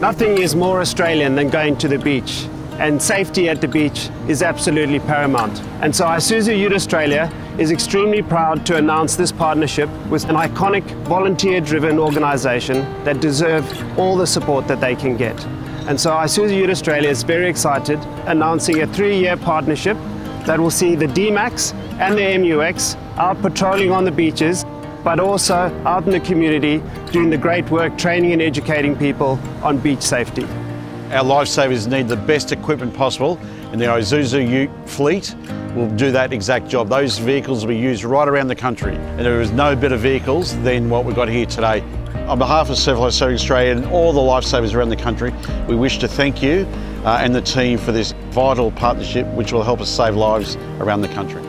Nothing is more Australian than going to the beach, and safety at the beach is absolutely paramount. And so Isuzu Ute Australia is extremely proud to announce this partnership with an iconic volunteer-driven organisation that deserve all the support that they can get. And so Isuzu Ute Australia is very excited announcing a three-year partnership that will see the D-Max and the MUX out patrolling on the beaches but also out in the community doing the great work training and educating people on beach safety. Our lifesavers need the best equipment possible and the Isuzu Ute fleet will do that exact job. Those vehicles will be used right around the country and there is no better vehicles than what we've got here today. On behalf of Surf Life Saving Australia and all the lifesavers around the country, we wish to thank you uh, and the team for this vital partnership which will help us save lives around the country.